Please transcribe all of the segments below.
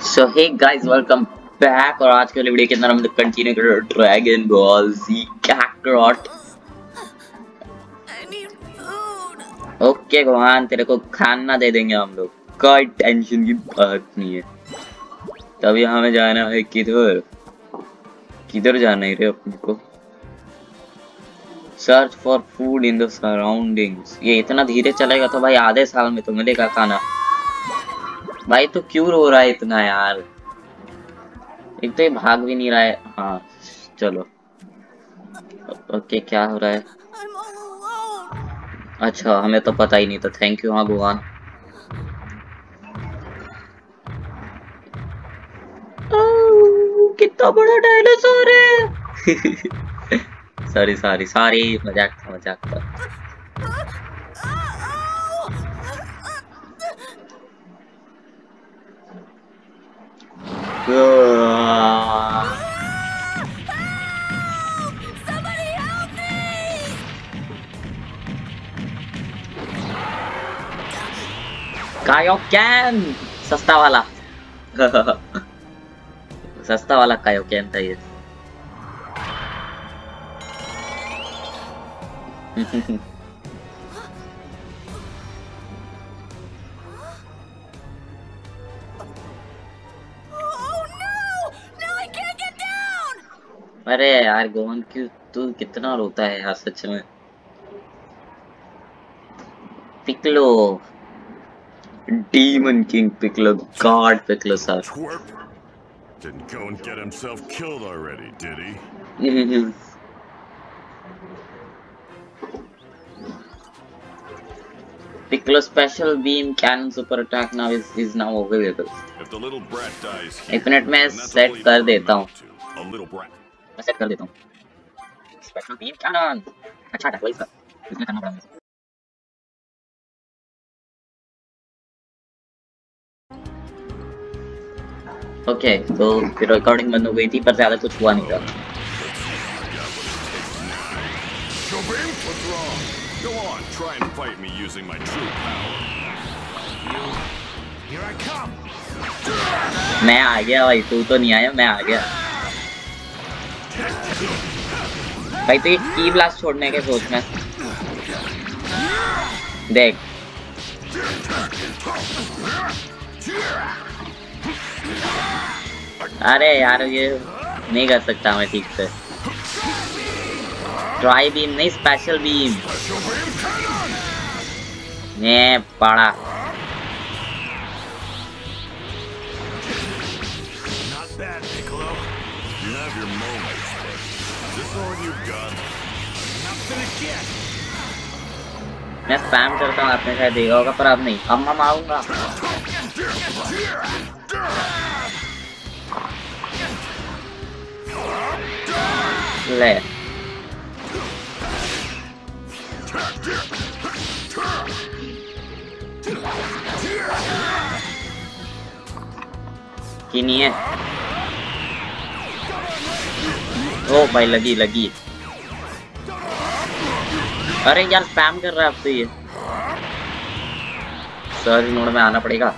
So hey guys welcome back और आज के वीडियो के अंदर हम लोग कंटिन्यू कर रहे हैं dragon ball Z Kakarot okay भगवान तेरे को खाना दे देंगे हम लोग। कोई टेंशन की बात नहीं है। तभी हमें जाना है किधर? किधर जाना है रे अपने को? Search for food in the surroundings ये इतना धीरे चलेगा तो भाई आधे साल में तो मिलेगा खाना। भाई तो क्यों रो रहा है इतना यार? एक तो ये भाग भी नहीं रहा है। हाँ चलो। ओके, क्या हो रहा है? अच्छा हमें तो पता ही नहीं था। थैंक यू हाँ भगवान। कितना बड़ा डायनासोर है। सॉरी सॉरी सॉरी मज़ाक था मज़ाक था। कायोकैन सस्ता वाला सस्ता वाला कायोकैन था ये अरे यार गोवन क्यों तू कितना रोता है यार सच में Piccolo demon king Piccolo god Piccolo sir Twerp didn't go and get himself killed already, did he? Piccolo special beam cannon super attack now is is now available. If the little brat dies here, एक minute में set कर देता हूँ A little brat. मैं set कर देता हूँ special beam cannon अच्छा अटैक वही सर इसमें करना पड़ा मुझे ओके तो फिर रिकॉर्डिंग बंद हो गई थी पर ज़्यादा कुछ हुआ नहीं था? Go on, try and fight me using my true power. Here I come. मैं आ गया भाई तू तो नहीं आया मैं आ गया भाई तो ये की ब्लास्ट छोड़ने के सोच में। देख। अरे यार, ये नहीं कर सकता मैं ठीक से। ट्राई बीम नहीं स्पेशल बीम मैं पड़ा मैं स्पैम करता हूँ, आपने शायद देखा होगा, पर अब नहीं। अब मैं मारूँगा। ले। की नहीं है? ओ भाई, लगी लगी। अरे यार स्पैम कर रहा है आपसे तो ये। सर मोड में आना पड़ेगा।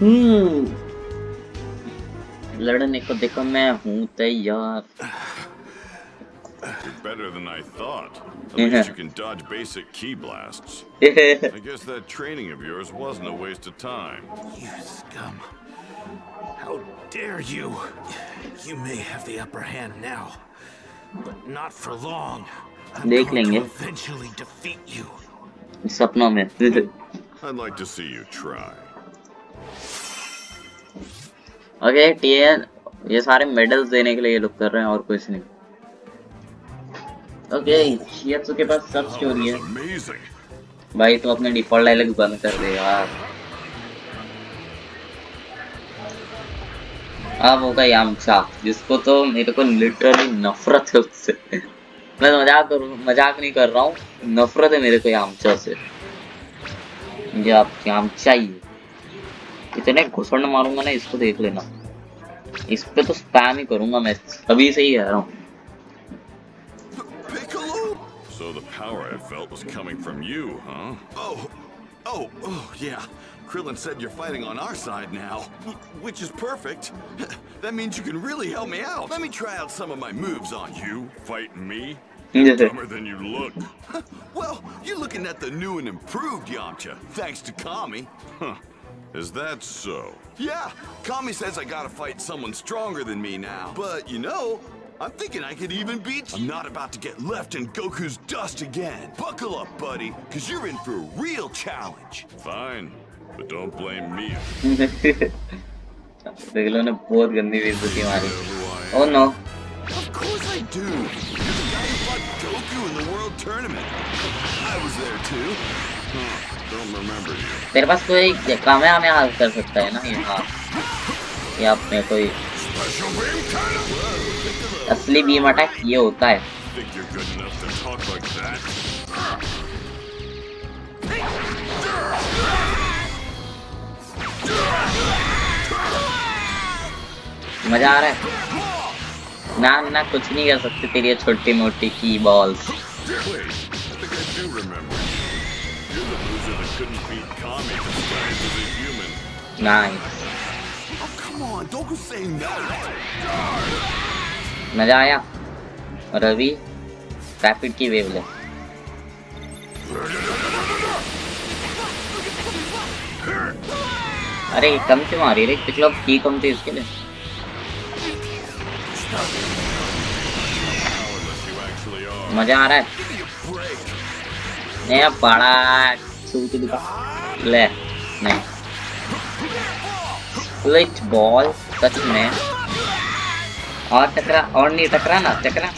हम्म। लड़ने को देखो, मैं हूँ तैयार। You're better than I thought. At Yeah. least you can dodge basic key blasts. I guess that training of yours wasn't a waste of time. You scum. How dare you? You may have the upper hand now, but not for long. I'm देख going लेंगे। to eventually defeat you. सपनों में I'd like to see you try. Okay TN ये सारे medals देने के लिए ये लोग कर रहे हैं और कुछ नहीं ओके शियात्सु के पास सब स्टोरी है। भाई तो अपने डिफ़ॉल्ट डायलॉग बंद कर दे यार। अब होगा यामचा जिसको तो मेरे को लिटरली नफरत है उससे। मैं मज़ाक कर मज़ाक नहीं कर रहा हूँ नफरत है मेरे को यामचा से। मुझे आप काम चाहिए। इतने घुसड़ मारूँगा ना इसको देख लेना। इस पे तो स्पैम ही करूँगा मैं अभी से ही कह रहा हूँ। Power I felt was coming from you, huh? Oh, oh, oh, yeah. Krillin said you're fighting on our side now, which is perfect. that means you can really help me out. Let me try out some of my moves on you. You fight me? Dumber than you look. well, you're looking at the new and improved Yamcha, thanks to Kami. Huh. Is that so? Yeah, Kami says I gotta fight someone stronger than me now. But, you know, I'm thinking I could even beat you. I'm not about to get left in Goku's dust again. Buckle up, buddy, because you're in for a real challenge. Fine, but don't blame me. Regular ने बहुत गंदी बेइज्जती मारी. Oh no. Of course I do. You're the guy who fought Goku in the World Tournament. I was there too. Huh, don't remember you. तेरे पास कोई कामया में हाल कर सकता है ना ये हाँ ये अपने कोई Special beam cannon! असली बीम अटैक ये होता है मज़ा आ रहा है ना ना कुछ नहीं कर सकते तेरी छोटी मोटी की balls Nice. Oh, come on, don't go saying that. मज़ा आया। और अभी रैपिड की वेव ले। अरे कम क्यों आ रही है पिछला की कम थी इसके लिए. मज़ा आ रहा है। अब बड़ा सूट दिखा ले, नहीं। स्प्लिट बॉल सच में। और टकरा और नहीं टकरा ना टकरा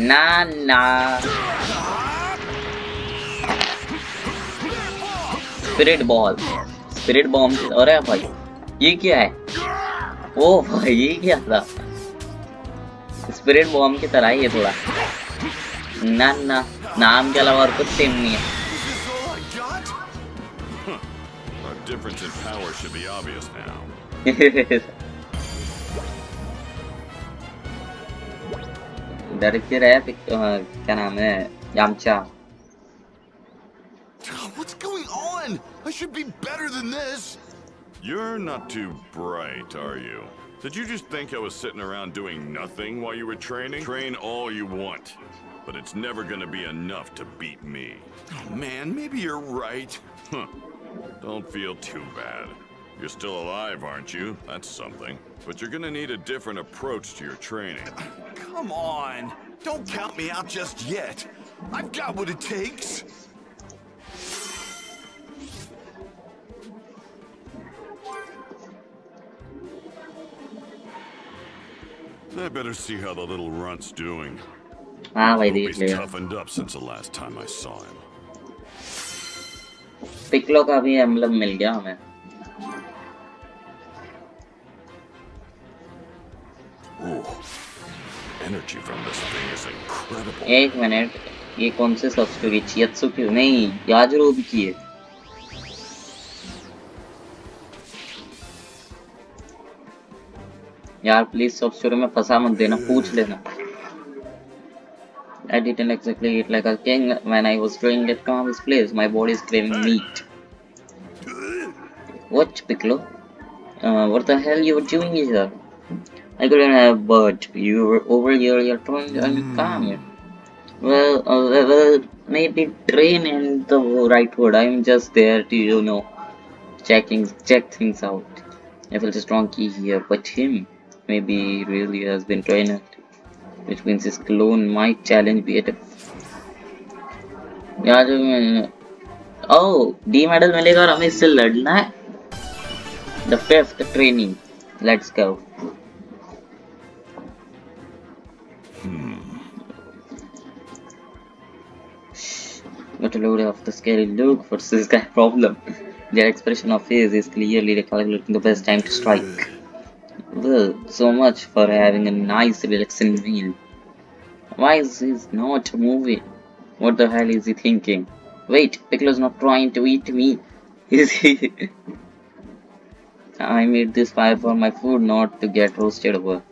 ना ना स्पिरिट बॉल स्पिरिट बॉम्ब अरे भाई ये क्या है ओ भाई ये क्या था स्पिरिट बॉम्ब की तरह ही है थोड़ा ना ना नाम के अलावा और कुछ सेम नहीं है difference in power should be obvious now. डर के रहे पिक- अ, क्या नाम है Yamcha What's going on? I should be better than this. You're not too bright, are you? Did you just think I was sitting around doing nothing while you were training? Train all you want, but it's never gonna be enough to beat me. Oh man, maybe you're right. Huh. Don't feel too bad. You're still alive, aren't you? That's something. But you're gonna need a different approach to your training. Come on! Don't count me out just yet. I've got what it takes. I better see how the little runt's doing. Ah, he's toughened up since the last time I saw him. Piccolo का भी emblem मिल गया हमें. एक minute ये कौन से चियत्सु की नहीं याजरो भी की है यार प्लीज़ सब स्टोरी में फंसा मत देना पूछ लेना। I didn't exactly eat like a king when I was doing at Kami's place. My body is craving meat. What, Piccolo? Uh, what the hell you were doing here? I couldn't have but you were over here, you're trying to Kami. Well, uh, well, well, maybe train in the right word. I'm just there to, you know, checking, check things out. I felt a strong key here, but him, maybe really has been trained, which means his clone might challenge be at a यार O D medal मिलेगा और हमें इससे लड़ना है the fifth training let's go Got a load of the scary look for this guy problem. Their expression of face is clearly calculating the best time to strike. Well, so much for having a nice relaxing meal. Why is he not moving? What the hell is he thinking? Wait, Piccolo's not trying to eat me. Is he? I made this fire for my food, not to get roasted over.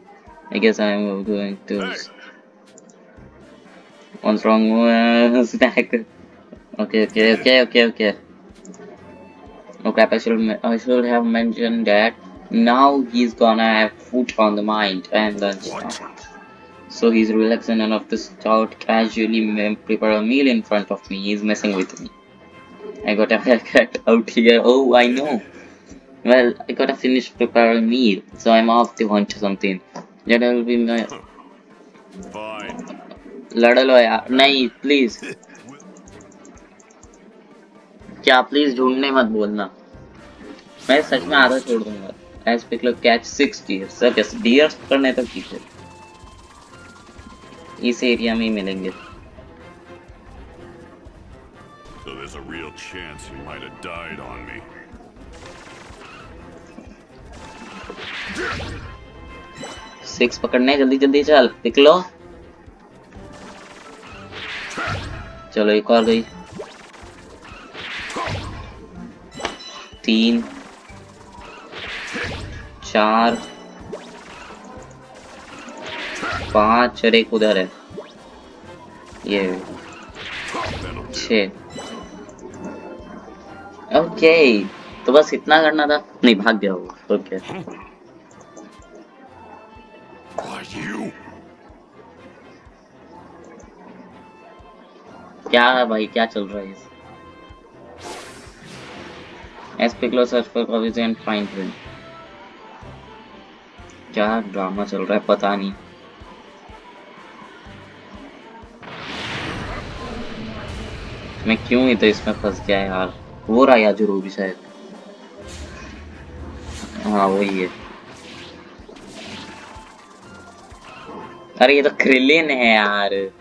I guess I'm going to. Hey. What's wrong? Uh, snack. Okay, okay, okay, okay, okay. Oh crap! I should I should have mentioned that Now he's gonna have food on the mind and then What? so he's relaxing enough to start casually me- prepare a meal in front of me. He's messing with me. I got a haircut out here. Oh, I know. Well, I gotta finish prepare a meal, so I'm off to hunt something. That will be my Fine. लड़ लो यार नहीं please क्या please ढूंढने मत बोलना मैं सच में आधा छोड़ दूंगा as Piccolo catch six deers sir deers पकड़ने तो ठीक है। इस एरिया में ही मिलेंगे। So there's a real chance he might have died on me. Six पकड़ने जल्दी जल्दी चल पिकलो चलो एक और गई। तीन। चार, पाँच, और एक उधर है। ये That'll ओके तो बस इतना करना था। नहीं, भाग गया वो। ओके। क्या है भाई? क्या चल रहा है इस? As Piccolo search for copies and find him क्या ड्रामा चल रहा है, पता नहीं। मैं क्यों तो इसमें फंस गया यार? वो रहा यार जो भी शायद। हाँ वही है। अरे, ये तो क्रिलिन है यार।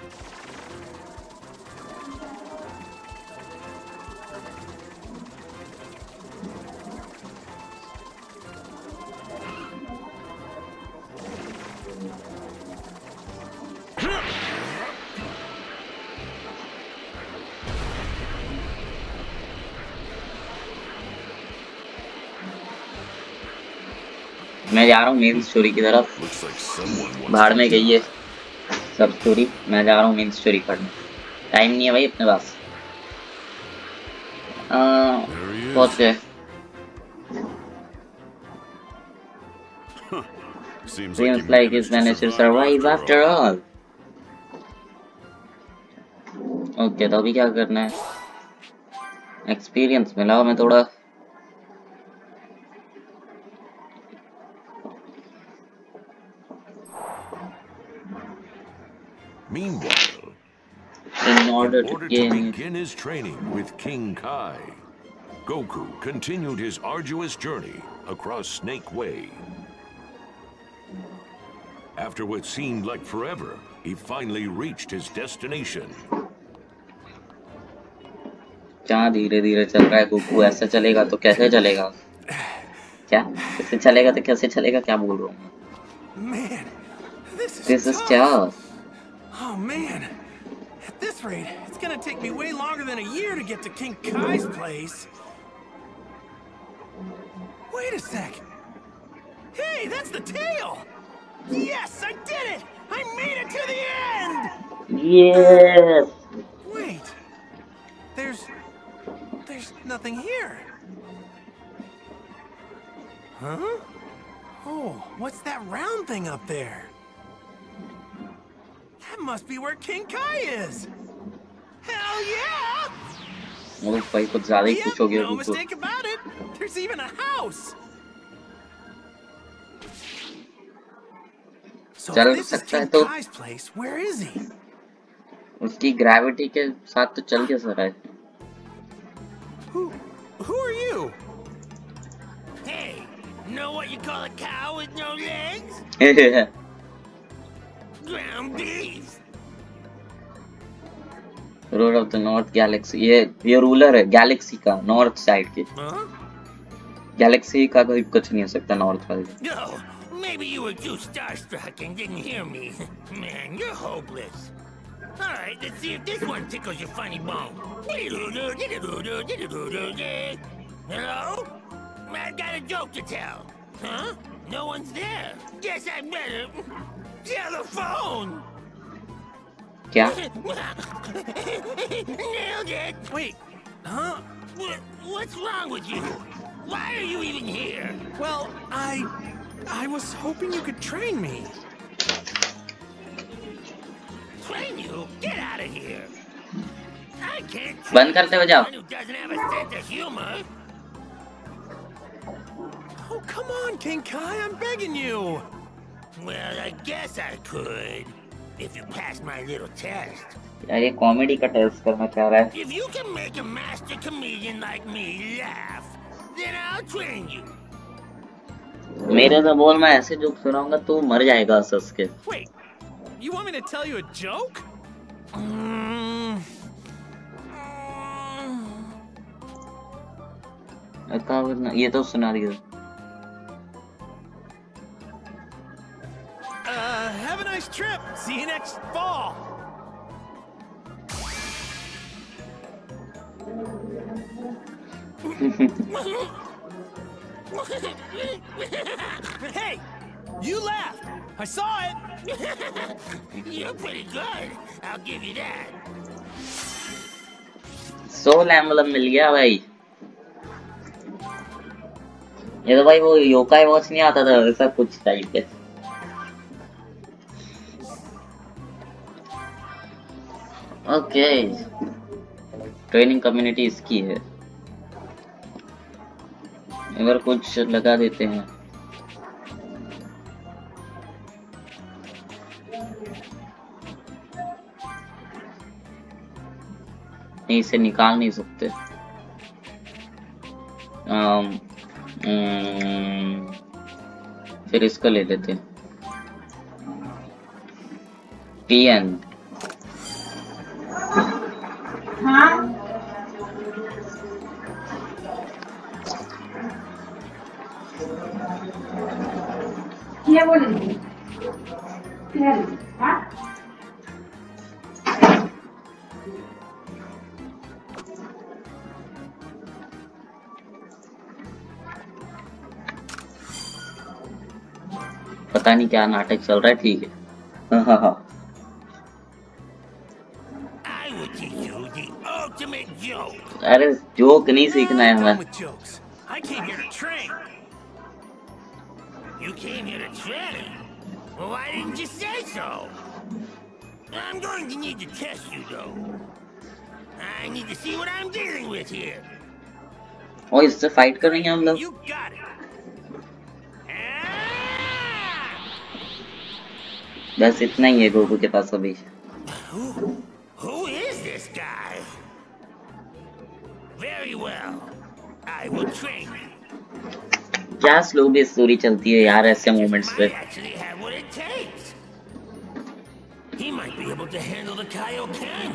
मैं जा रहा हूँ मेन स्टोरी की तरफ़। भाड़ में गई है। सब स्टोरी मैं जा रहा हूँ मेन स्टोरी पढ़ने टाइम नहीं है भाई अपने पास. पहुँच गए Seems like he's managed to survive after all. Okay तो अभी क्या करना है? एक्सपीरियंस मिला हमें थोड़ा। in order in to order to gain begin his training with King Kai, Goku continued his arduous journey across Snake Way. After what seemed like forever, he finally reached his destination. क्या धीरे धीरे चल रहा है Goku ऐसा चलेगा तो कैसे चलेगा क्या ऐसे चलेगा तो कैसे चलेगा क्या बोल रहा हूँ Man, this is this is tough. tough Oh man, at this rate, it's gonna take me way longer than a year to get to King Kai's place. Wait a sec. Hey, that's the tail! Yes, I did it! I made it to the end! yes Wait, there's, there's nothing here. Huh? Oh, what's that round thing up there? That must be where King Kai is. Hell yeah! वो भाई कुछ ज्यादा ही Yep, खुश हो गया no Goku mistake about it. There's even a house. So चल if this is सकता है King तो- Kai's place, where is he? उसकी ग्रेविटी के साथ तो चल कैसा रहा Who, who are you? Hey, know what you call a cow with no legs? है Ground beef. Ruler of the north galaxy ये ये रूलर है गैलेक्सी का नॉर्थ साइड के Huh? गैलेक्सी का कोई कुछ नहीं हो सकता नॉर्थ वाले Oh, maybe you were too starstruck and didn't hear me. Man, you're hopeless. All right, let's see if this one tickles your funny bone. Hello? I got a joke to tell. Huh? No one's there. Guess I better tell the phone. क्या Wait, huh? What's wrong with you? Why are you even here? Well, I... I was hoping you could train me. Train you? Get out of here. I can't train someone who doesn't have a sense of humor. Oh, come on, King Kai, I'm begging you. Well, I guess I could. If you pass my little test. यार ये comedy का test करना चाह रहा है If you can make a master comedian like me laugh, then I'll train you. मेरे से बोल मैं ऐसे जोक सुनाऊँगा तू मर जाएगा हंस के Wait, you want me to tell you a joke? Mm, mm, ये तो सुना दिया uh, have a nice trip. See you next fall. Hey, you laughed. I saw it. You're pretty good. I'll give you that. Soul emblem मिल गया भाई ये तो भाई वो योकाई वॉच नहीं आता था ऐसा कुछ टाइप के ओके ट्रेनिंग कम्युनिटी इसकी है। अगर कुछ लगा देते हैं। नहीं इसे निकाल नहीं सकते। अम, अम, फिर इसको ले लेते टीएन क्या बोलेंगे हाँ पता नहीं क्या नाटक चल रहा है ठीक है। हाँ हाँ हाँ. अरे जोक नहीं सीखना है हमें। came here to train. Well, why didn't you say so? I'm going to need to test you, though. I need to see what I'm dealing with here. और इससे फाइट करेंगे हम लोग You got it. Ah! बस इतना ही है Goku के पास अभी Who, who is this guy? Very well. I will train you. क्या स्लो भी स्टोरी चलती है यार ऐसे मोमेंट्स पे. He might be able to handle the Kaioken,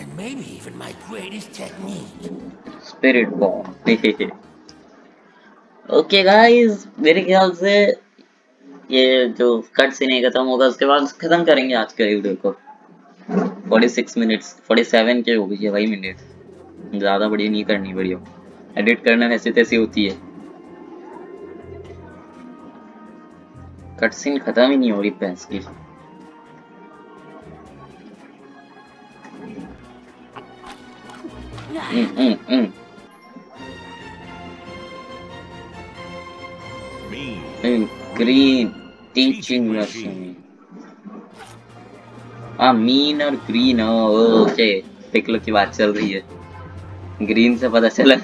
and maybe even my greatest technique. Spirit bomb okay guys मेरे ख्याल से ये जो कट सीन है खत्म होगा उसके बाद खत्म करेंगे आज के वीडियो को। 46 मिनट्स 47 के हो गई है भाई मिनट ज़्यादा बड़ी नहीं करनी वीडियो एडिट करना ऐसी तैसे होती है। कट सीन खत्म ही नहीं हो रही भैंस की। हम्म हम्म हम्म. ग्रीन टीचिंग मशीन हाँ मीन और ग्रीन ओके पिकलो की बात चल रही है। ग्रीन से पता चला।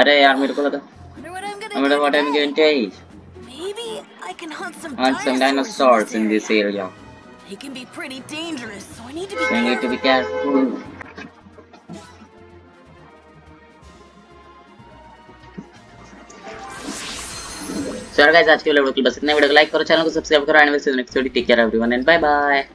अरे यार मेरे को लगा। Wonder what I'm gonna I wonder can hunt some Hunt some dinosaurs in this area. They can be pretty dangerous, so I need to be So I need to be careful. careful. So guys आज के video बस इतना video को like करो channel को subscribe करो and next video take care everyone and bye bye